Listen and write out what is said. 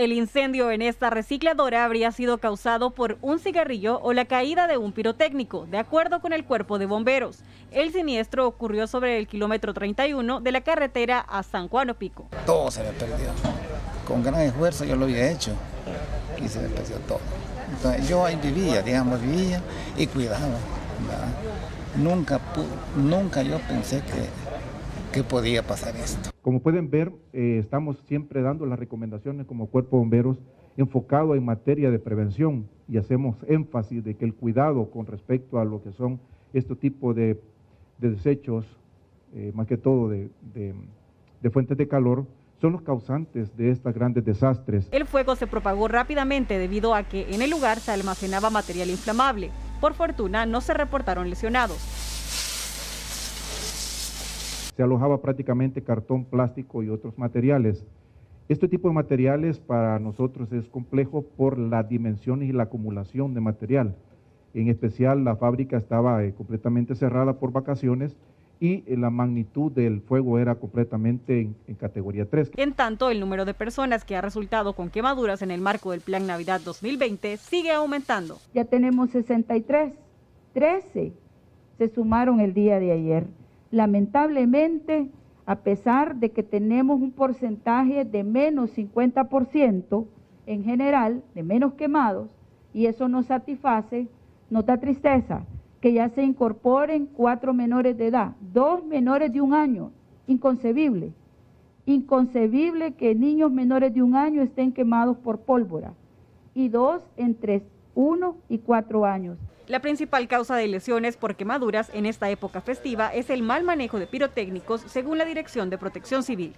El incendio en esta recicladora habría sido causado por un cigarrillo o la caída de un pirotécnico, de acuerdo con el cuerpo de bomberos. El siniestro ocurrió sobre el kilómetro 31 de la carretera a San Juan Pico. Todo se me perdió. Con gran esfuerzo yo lo había hecho y se me perdió todo. Yo ahí vivía, digamos, vivía y cuidaba. Nunca, nunca yo pensé que, que podía pasar esto. Como pueden ver, eh, estamos siempre dando las recomendaciones como cuerpo de bomberos enfocado en materia de prevención y hacemos énfasis de que el cuidado con respecto a lo que son este tipo de, desechos, eh, más que todo de, de fuentes de calor, son los causantes de estos grandes desastres. El fuego se propagó rápidamente debido a que en el lugar se almacenaba material inflamable. Por fortuna no se reportaron lesionados. Se alojaba prácticamente cartón, plástico y otros materiales. Este tipo de materiales para nosotros es complejo por las dimensiones y la acumulación de material. En especial la fábrica estaba eh, completamente cerrada por vacaciones y la magnitud del fuego era completamente en, categoría 3. En tanto, el número de personas que ha resultado con quemaduras en el marco del Plan Navidad 2020 sigue aumentando. Ya tenemos 63, 13 se sumaron el día de ayer. Lamentablemente, a pesar de que tenemos un porcentaje de menos 50% en general, de menos quemados, y eso nos satisface, nos da tristeza que ya se incorporen cuatro menores de edad, dos menores de un año, inconcebible. Inconcebible que niños menores de un año estén quemados por pólvora y dos entre uno y cuatro años. La principal causa de lesiones por quemaduras en esta época festiva es el mal manejo de pirotécnicos, según la Dirección de Protección Civil.